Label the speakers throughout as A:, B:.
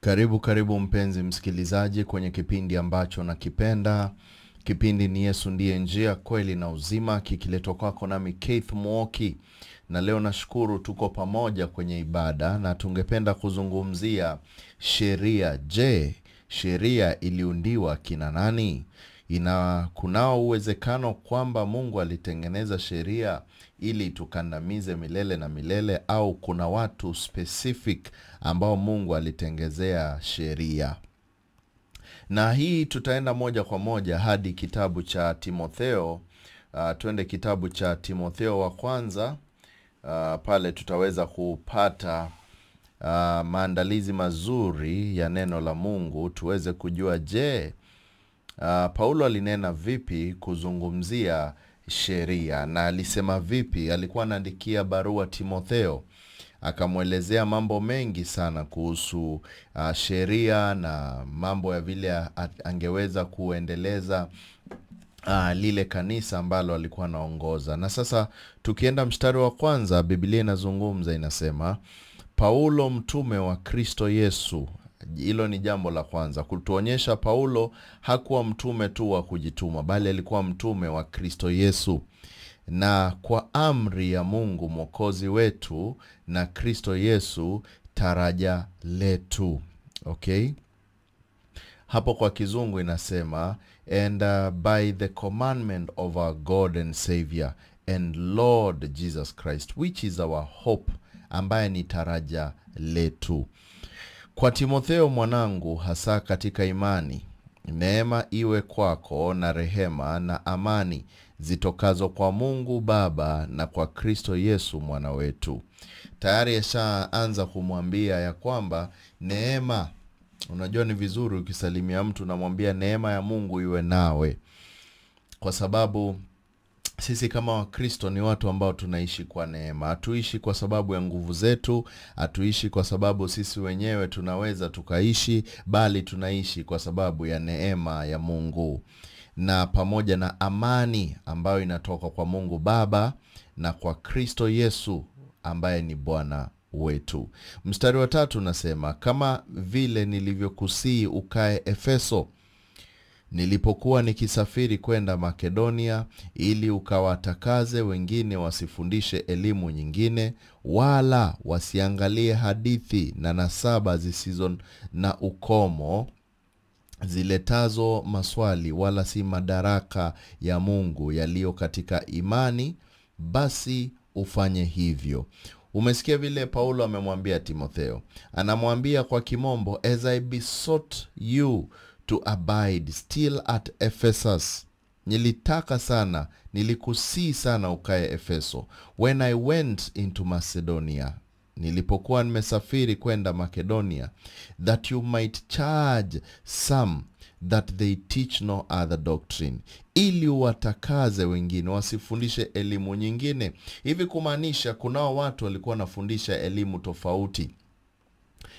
A: Karibu karibu mpenzi msikilizaji kwenye kipindi ambacho nakipenda. Kipindi ni Yesu ndiye njia, kweli na uzima, kikiletwa kwako nami Keith Mwoki, na leo nashukuru tuko pamoja kwenye ibada na tungependa kuzungumzia sheria. Je, sheria iliundiwa kina nani? Ina kunao uwezekano kwamba Mungu alitengeneza sheria ili tukandamize milele na milele, au kuna watu specific ambao Mungu alitengezea sheria? Na hii tutaenda moja kwa moja hadi kitabu cha Timotheo. Uh, twende kitabu cha Timotheo wa kwanza. Uh, pale tutaweza kupata uh, maandalizi mazuri ya neno la Mungu tuweze kujua je, uh, Paulo alinena vipi kuzungumzia sheria na alisema vipi? Alikuwa anaandikia barua Timotheo, akamwelezea mambo mengi sana kuhusu uh, sheria na mambo ya vile angeweza kuendeleza uh, lile kanisa ambalo alikuwa anaongoza. Na sasa tukienda mstari wa kwanza, Biblia inazungumza inasema, Paulo mtume wa Kristo Yesu. Hilo ni jambo la kwanza, kutuonyesha Paulo hakuwa mtume tu wa kujituma, bali alikuwa mtume wa Kristo Yesu na kwa amri ya Mungu mwokozi wetu na Kristo Yesu taraja letu. Okay, hapo kwa kizungu inasema and uh, by the commandment of our God and Savior and Lord Jesus Christ which is our hope, ambaye ni taraja letu. Kwa Timotheo mwanangu, hasa katika imani, neema iwe kwako na rehema na amani zitokazo kwa Mungu Baba na kwa Kristo Yesu mwana wetu. Tayari yashaanza kumwambia ya kwamba neema, unajua ni vizuri ukisalimia mtu unamwambia neema ya Mungu iwe nawe, kwa sababu sisi kama Wakristo ni watu ambao tunaishi kwa neema. Hatuishi kwa sababu ya nguvu zetu, hatuishi kwa sababu sisi wenyewe tunaweza tukaishi, bali tunaishi kwa sababu ya neema ya Mungu na pamoja na amani ambayo inatoka kwa Mungu Baba na kwa Kristo Yesu ambaye ni Bwana wetu. Mstari wa tatu unasema kama vile nilivyokusii ukae Efeso nilipokuwa nikisafiri kwenda Makedonia, ili ukawatakaze wengine wasifundishe elimu nyingine, wala wasiangalie hadithi na nasaba zisizo na ukomo ziletazo maswali, wala si madaraka ya Mungu yaliyo katika imani, basi ufanye hivyo. Umesikia vile Paulo amemwambia Timotheo, anamwambia kwa kimombo, as I besought you to abide still at Ephesus. Nilitaka sana, nilikusii sana ukae Efeso. When I went into Macedonia, nilipokuwa nimesafiri kwenda Makedonia, that you might charge some that they teach no other doctrine, ili watakaze wengine wasifundishe elimu nyingine. Hivi kumaanisha kunao watu walikuwa wanafundisha elimu tofauti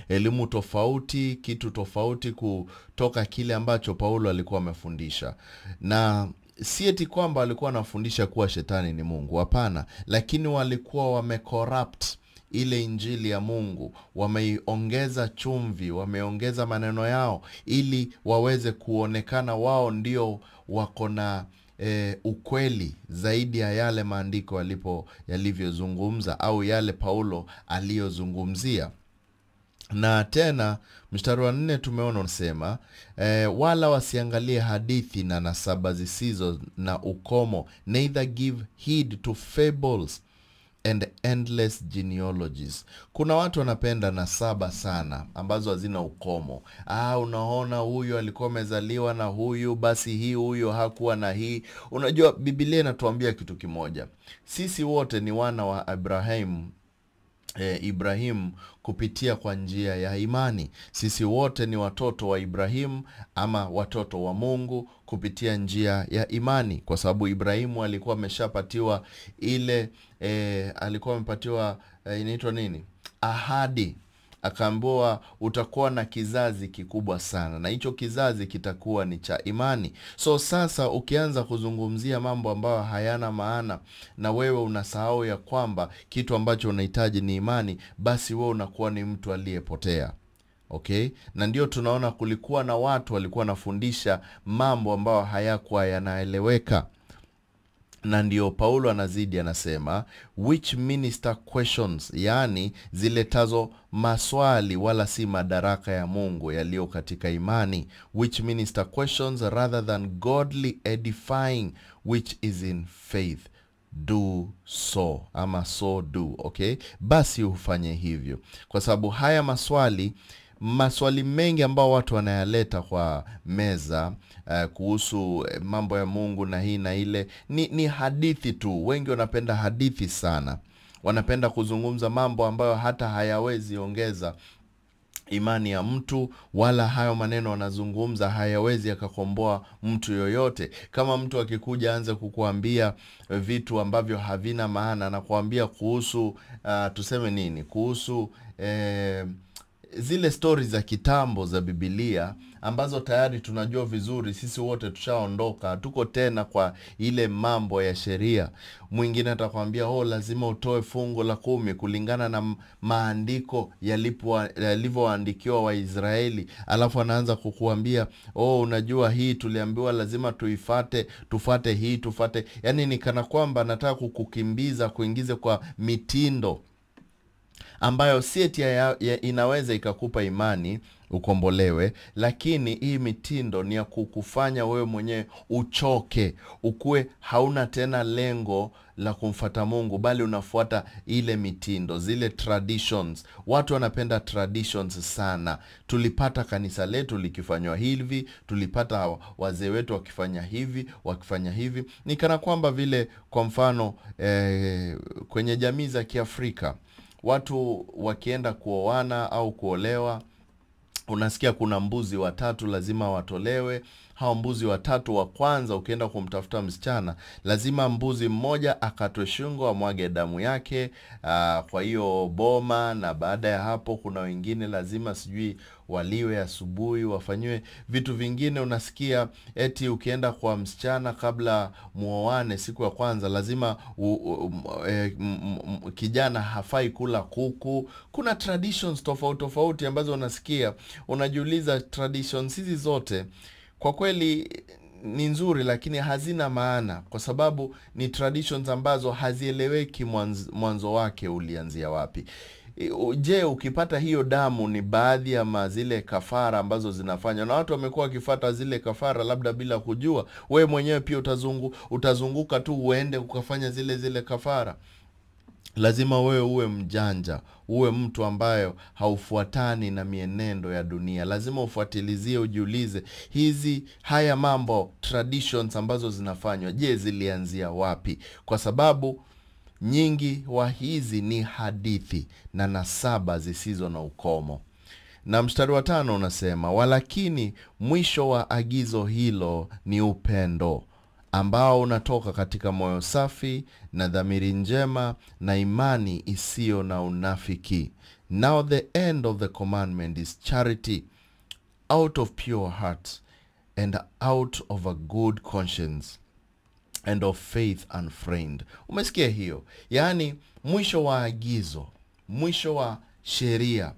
A: elimu tofauti, kitu tofauti kutoka kile ambacho Paulo alikuwa amefundisha, na sieti kwamba walikuwa wanafundisha kuwa shetani ni Mungu, hapana, lakini walikuwa wamecorrupt ile injili ya Mungu, wameiongeza chumvi, wameongeza maneno yao ili waweze kuonekana wao ndio wako na e, ukweli zaidi ya yale maandiko yalivyozungumza au yale Paulo aliyozungumzia na tena mstari wa nne tumeona unasema e, wala wasiangalie hadithi na nasaba zisizo na ukomo, neither give heed to fables and endless genealogies. Kuna watu wanapenda nasaba sana ambazo hazina ukomo. Ah, unaona huyu alikuwa amezaliwa na huyu, basi hii huyo hakuwa na hii. Unajua Biblia inatuambia kitu kimoja, sisi wote ni wana wa Abrahamu e, Ibrahimu kupitia kwa njia ya imani. Sisi wote ni watoto wa Ibrahimu ama watoto wa Mungu kupitia njia ya imani, kwa sababu Ibrahimu alikuwa ameshapatiwa ile e, alikuwa amepatiwa e, inaitwa nini, ahadi akaambiwa utakuwa na kizazi kikubwa sana, na hicho kizazi kitakuwa ni cha imani. So sasa ukianza kuzungumzia mambo ambayo hayana maana, na wewe unasahau ya kwamba kitu ambacho unahitaji ni imani, basi wewe unakuwa ni mtu aliyepotea. okay na ndio tunaona kulikuwa na watu walikuwa wanafundisha mambo ambayo hayakuwa yanaeleweka na ndio paulo anazidi anasema which minister questions yaani ziletazo maswali wala si madaraka ya mungu yaliyo katika imani. Which minister questions rather than godly edifying which is in faith. Do so ama so do okay? Basi hufanye hivyo. Kwa sababu haya maswali maswali mengi ambao watu wanayaleta kwa meza uh, kuhusu eh, mambo ya mungu na hii na ile. Ni, ni hadithi tu. Wengi wanapenda hadithi sana. Wanapenda kuzungumza mambo ambayo hata hayawezi ongeza imani ya mtu wala hayo maneno wanazungumza hayawezi yakakomboa mtu yoyote. Kama mtu akikuja anze kukuambia vitu ambavyo havina maana anakuambia kuhusu uh, tuseme nini? Kuhusu eh, zile stori za kitambo za bibilia ambazo tayari tunajua vizuri sisi wote tushaondoka tuko tena kwa ile mambo ya sheria. Mwingine atakwambia oh lazima utoe fungu la kumi kulingana na maandiko yalivyoandikiwa waisraeli. Alafu anaanza kukuambia oh unajua hii tuliambiwa lazima tuifate tufate hii tufate. Yani ni kana kwamba nataka kukukimbiza kuingize kwa mitindo ambayo si eti inaweza ikakupa imani ukombolewe lakini hii mitindo ni ya kukufanya wewe mwenyewe uchoke ukuwe hauna tena lengo la kumfata mungu bali unafuata ile mitindo zile traditions. Watu wanapenda traditions sana. Tulipata kanisa letu likifanywa hivi tulipata wazee wetu wakifanya hivi wakifanya hivi. Ni kana kwamba vile kwa mfano eh, kwenye jamii za kiafrika watu wakienda kuoana au kuolewa unasikia kuna mbuzi watatu lazima watolewe. Hao mbuzi watatu wa kwanza ukienda kumtafuta msichana lazima mbuzi mmoja akatwe shingo amwage damu yake aa, kwa hiyo boma na baada ya hapo kuna wengine lazima sijui waliwe asubuhi wafanyiwe vitu vingine. Unasikia eti ukienda kwa msichana kabla muoane siku ya kwanza lazima u, u, e, m, m, kijana hafai kula kuku. Kuna traditions tofauti tofauti ambazo unasikia. Unajiuliza traditions hizi zote kwa kweli ni nzuri lakini hazina maana kwa sababu ni traditions ambazo hazieleweki mwanzo, mwanzo wake ulianzia wapi je ukipata hiyo damu ni baadhi ya mazile kafara ambazo zinafanywa. Na watu wamekuwa wakifata zile kafara labda bila kujua wewe mwenyewe pia utazungu, utazunguka tu uende ukafanya zile zile kafara. Lazima wewe uwe mjanja uwe mtu ambayo haufuatani na mienendo ya dunia. Lazima ufuatilizie ujiulize hizi haya mambo traditions ambazo zinafanywa je zilianzia wapi? Kwa sababu nyingi wa hizi ni hadithi na nasaba zisizo na ukomo. Na mstari wa tano unasema walakini mwisho wa agizo hilo ni upendo ambao unatoka katika moyo safi na dhamiri njema na imani isiyo na unafiki. Now the end of the commandment is charity out of pure heart and out of a good conscience and of faith unframed umesikia hiyo? Yaani mwisho wa agizo mwisho wa sheria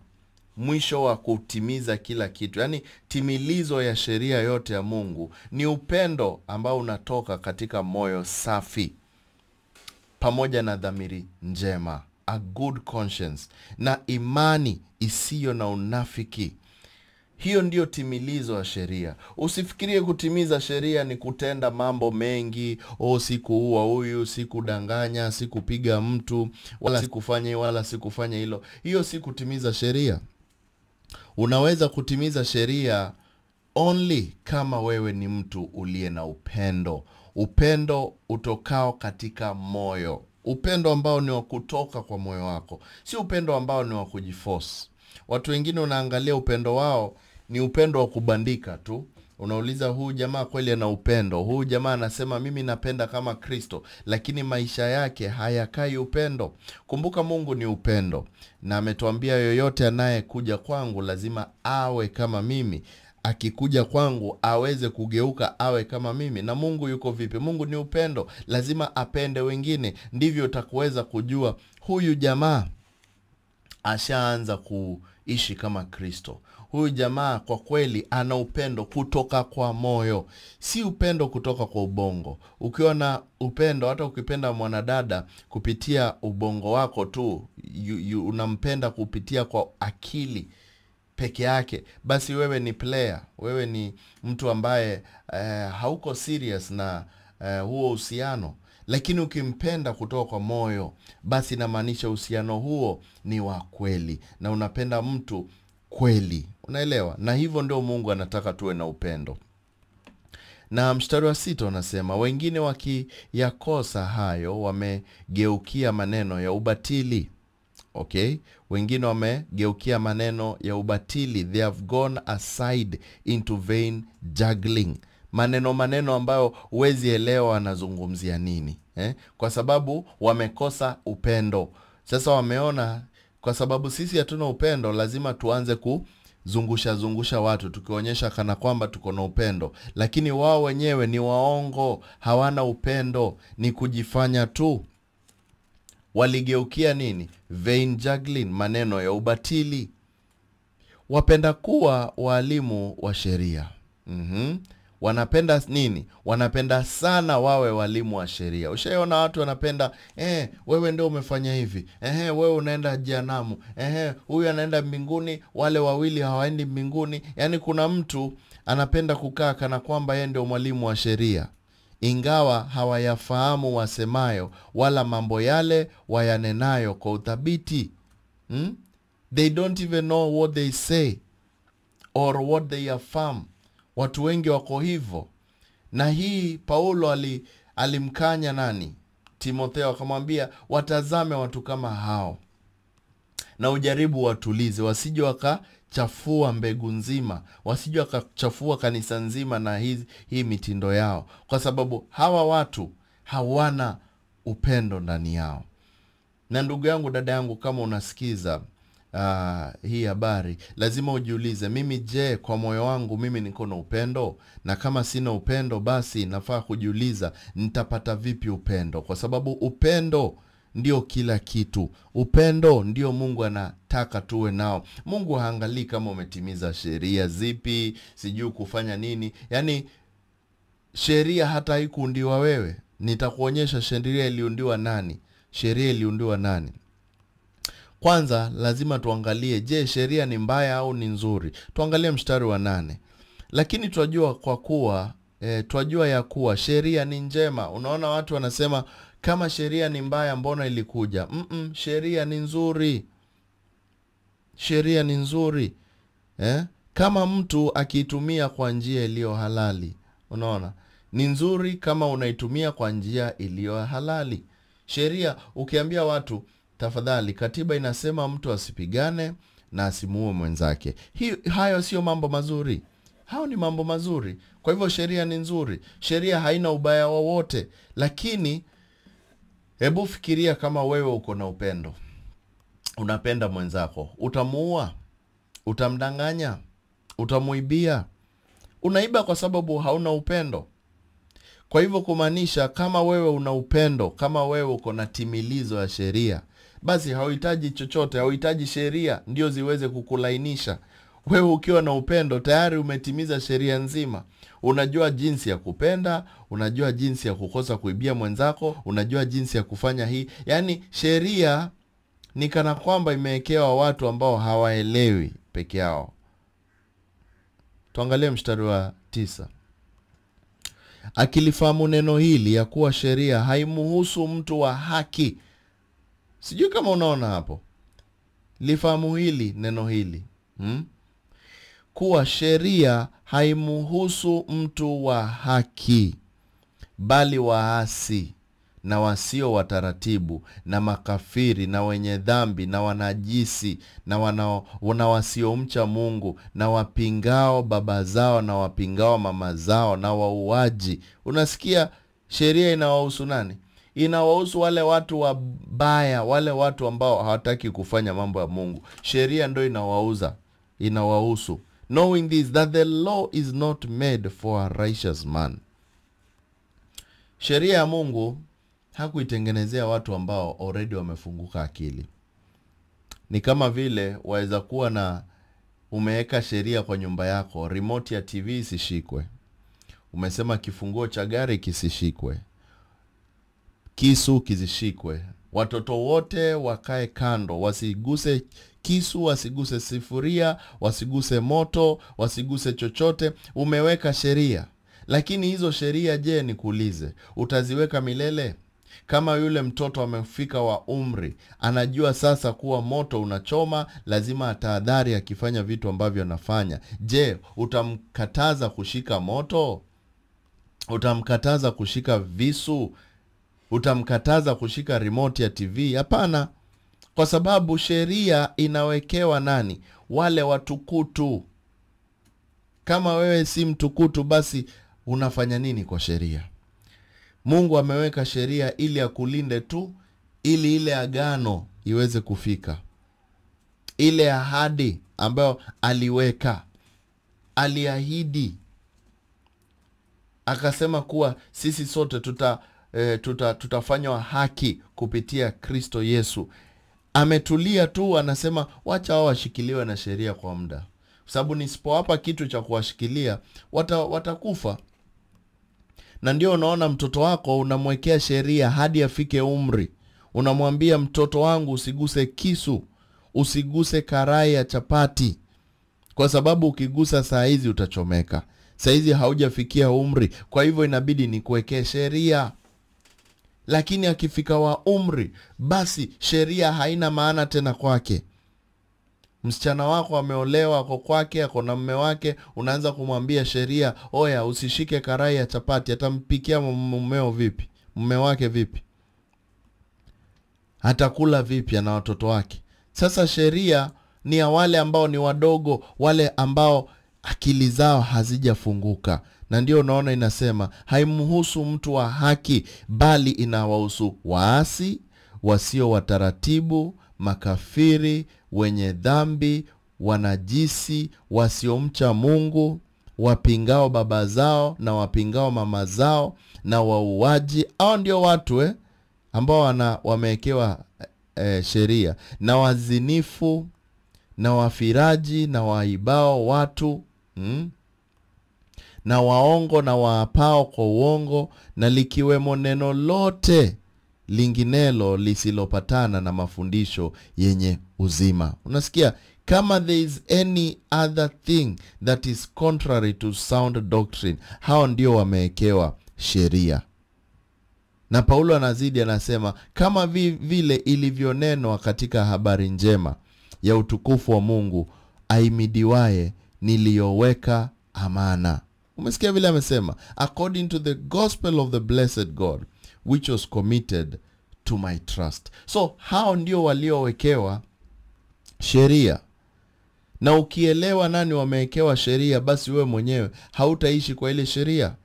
A: mwisho wa kutimiza kila kitu. Yaani timilizo ya sheria yote ya mungu ni upendo ambao unatoka katika moyo safi pamoja na dhamiri njema a good conscience na imani isiyo na unafiki hiyo ndiyo timilizo ya sheria. Usifikirie kutimiza sheria ni kutenda mambo mengi. O sikuua huyu sikudanganya sikupiga mtu wala sikufanya wala sikufanya hilo. Hiyo si kutimiza sheria. Unaweza kutimiza sheria only kama wewe ni mtu uliye na upendo. Upendo utokao katika moyo. Upendo ambao ni wa kutoka kwa moyo wako. Si upendo ambao ni wa kujiforce watu wengine unaangalia upendo wao ni upendo wa kubandika tu. Unauliza huu jamaa kweli ana upendo? Huu jamaa anasema mimi napenda kama kristo lakini maisha yake hayakai upendo. Kumbuka mungu ni upendo. Na ametuambia yoyote anayekuja kwangu lazima awe kama mimi. Akikuja kwangu aweze kugeuka awe kama mimi. Na mungu yuko vipi? Mungu ni upendo. Lazima apende wengine. Ndivyo utakuweza kujua huyu jamaa ashaanza kuishi kama kristo huyu jamaa kwa kweli ana upendo kutoka kwa moyo, si upendo kutoka kwa ubongo. Ukiwa na upendo, hata ukipenda mwanadada kupitia ubongo wako tu, yu, yu, unampenda kupitia kwa akili peke yake, basi wewe ni player, wewe ni mtu ambaye eh, hauko serious na eh, huo uhusiano. Lakini ukimpenda kutoka kwa moyo, basi inamaanisha uhusiano huo ni wa kweli na unapenda mtu kweli, unaelewa? Na hivyo ndio Mungu anataka tuwe na upendo. Na mstari wa sita unasema wengine wakiyakosa hayo wamegeukia maneno ya ubatili. Okay, wengine wamegeukia maneno ya ubatili, they have gone aside into vain juggling. Maneno maneno ambayo huwezi elewa wanazungumzia nini eh? Kwa sababu wamekosa upendo. Sasa wameona kwa sababu sisi hatuna upendo, lazima tuanze kuzungusha zungusha watu tukionyesha kana kwamba tuko na upendo, lakini wao wenyewe ni waongo, hawana upendo, ni kujifanya tu waligeukia nini? Vain juggling, maneno ya ubatili. Wapenda kuwa waalimu wa sheria. mm-hmm. Wanapenda nini? Wanapenda sana wawe walimu wa sheria. Ushaona watu wanapenda eh, wewe ndio umefanya hivi eh, wewe unaenda jehanamu eh, huyu anaenda mbinguni, wale wawili hawaendi mbinguni. Yaani kuna mtu anapenda kukaa kana kwamba yeye ndio mwalimu wa sheria ingawa hawayafahamu wasemayo wala mambo yale wayanenayo kwa uthabiti hmm? They don't even know what they say or what they affirm. Watu wengi wako hivyo, na hii Paulo ali, alimkanya nani? Timotheo, akamwambia watazame watu kama hao na ujaribu watulize, wasije wakachafua mbegu nzima, wasije wakachafua kanisa nzima na hii, hii mitindo yao, kwa sababu hawa watu hawana upendo ndani yao. Na ndugu yangu, dada yangu, kama unasikiza uh, hii habari, lazima ujiulize, mimi je, kwa moyo wangu mimi niko na upendo? Na kama sina upendo, basi nafaa kujiuliza nitapata vipi upendo? Kwa sababu upendo ndio kila kitu. Upendo ndio Mungu anataka tuwe nao. Mungu haangalii kama umetimiza sheria zipi, sijui kufanya nini. Yaani sheria hata haikuundiwa wewe. Nitakuonyesha sheria iliundiwa nani, sheria iliundiwa nani. Kwanza lazima tuangalie, je, sheria ni mbaya au ni nzuri? Tuangalie mstari wa nane. Lakini twajua kwa kuwa e, twajua ya kuwa sheria ni njema. Unaona watu wanasema kama sheria ni mbaya, mbona ilikuja? Mm-mm, sheria ni nzuri, sheria ni nzuri eh? Kama mtu akiitumia kwa njia iliyo halali, unaona ni nzuri kama unaitumia kwa njia iliyo halali. Sheria ukiambia watu tafadhali, katiba inasema mtu asipigane na asimuue mwenzake, hi, hayo sio mambo mazuri. Hayo ni mambo mazuri. Kwa hivyo sheria ni nzuri, sheria haina ubaya wowote, lakini hebu fikiria kama wewe uko na upendo, unapenda mwenzako, utamuua? Utamdanganya? Utamuibia? Unaiba kwa sababu hauna upendo. Kwa hivyo kumaanisha, kama wewe una upendo, kama wewe uko na timilizo ya sheria, basi hauhitaji chochote, hauhitaji sheria ndio ziweze kukulainisha. Wewe ukiwa na upendo tayari umetimiza sheria nzima. Unajua jinsi ya kupenda, unajua jinsi ya kukosa kuibia mwenzako, unajua jinsi ya kufanya hii. Yaani sheria ni kana kwamba imewekewa watu ambao hawaelewi peke yao. Tuangalie mstari wa tisa. Akilifahamu neno hili ya kuwa sheria haimuhusu mtu wa haki. Sijui kama unaona hapo, lifahamu hili neno hili hmm? kuwa sheria haimuhusu mtu wa haki, bali waasi na wasio wataratibu na makafiri na wenye dhambi na wanajisi na wana, na wasiomcha Mungu na wapingao baba zao na wapingao mama zao na wauaji. Unasikia, sheria inawahusu nani? Inawahusu wale watu wabaya, wale watu ambao hawataki kufanya mambo ya Mungu. Sheria ndo inawauza, inawahusu knowing this that the law is not made for a righteous man. Sheria ya Mungu hakuitengenezea watu ambao already wamefunguka akili. Ni kama vile waweza kuwa na umeweka sheria kwa nyumba yako remote ya tv isishikwe umesema kifunguo cha gari kisishikwe kisu kizishikwe, watoto wote wakae kando wasiguse kisu wasiguse sifuria wasiguse moto wasiguse chochote. Umeweka sheria. Lakini hizo sheria je nikuulize utaziweka milele? Kama yule mtoto amefika wa umri anajua sasa kuwa moto unachoma lazima atahadhari akifanya vitu ambavyo anafanya. Je utamkataza kushika moto? Utamkataza kushika visu utamkataza kushika remote ya tv hapana. Kwa sababu sheria inawekewa nani? Wale watukutu. Kama wewe si mtukutu basi unafanya nini kwa sheria? Mungu ameweka sheria ili akulinde tu ili ile agano iweze kufika. Ile ahadi ambayo aliweka aliahidi. Akasema kuwa sisi sote tuta, e, tuta tutafanywa haki kupitia kristo yesu. Ametulia tu anasema wacha wao washikiliwe na sheria kwa muda. Kwa sababu nisipowapa kitu cha kuwashikilia wata, watakufa. Na ndio unaona mtoto wako unamwekea sheria hadi afike umri. Unamwambia mtoto wangu usiguse kisu usiguse karai ya chapati. Kwa sababu ukigusa saa hizi utachomeka. Saa hizi haujafikia umri. Kwa hivyo inabidi nikuwekee sheria lakini akifika wa umri basi sheria haina maana tena kwake. Msichana wako ameolewa ako kwake ako na mme wake unaanza kumwambia sheria oya usishike karai ya chapati atampikia mumeo vipi? Mme wake vipi? Atakula vipi na watoto wake? Sasa sheria ni ya wale ambao ni wadogo wale ambao akili zao hazijafunguka. Na ndio unaona inasema haimhusu mtu wa haki bali inawahusu waasi wasio wataratibu makafiri wenye dhambi wanajisi wasiomcha mungu wapingao baba zao na wapingao mama zao na wauaji. Au ndio watu eh, ambao wamewekewa eh, sheria. Na wazinifu na wafiraji na waibao watu mm? na waongo na waapao kwa uongo na likiwemo neno lote linginelo lisilopatana na mafundisho yenye uzima unasikia kama there is any other thing that is contrary to sound doctrine hao ndio wamewekewa sheria na paulo anazidi anasema kama vi, vile ilivyonenwa katika habari njema ya utukufu wa mungu aimidiwaye niliyoweka amana. Umesikia vile amesema? According to the gospel of the blessed god which was committed to my trust. So hao ndio waliowekewa sheria. Na ukielewa nani wamewekewa sheria basi wewe mwenyewe hautaishi kwa ile sheria.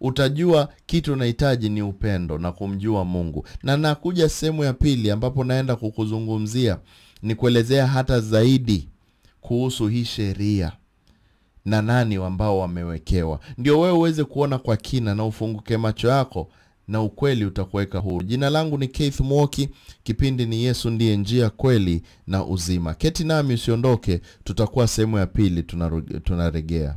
A: Utajua kitu unahitaji ni upendo na kumjua mungu. Na nakuja sehemu ya pili ambapo naenda kukuzungumzia ni kuelezea hata zaidi kuhusu hii sheria na nani ambao wamewekewa. Ndio wewe uweze kuona kwa kina na ufunguke macho yako na ukweli utakuweka huru. Jina langu ni keith mwoki. Kipindi ni yesu ndiye njia kweli na uzima. Keti nami usiondoke tutakuwa sehemu ya pili tunaregea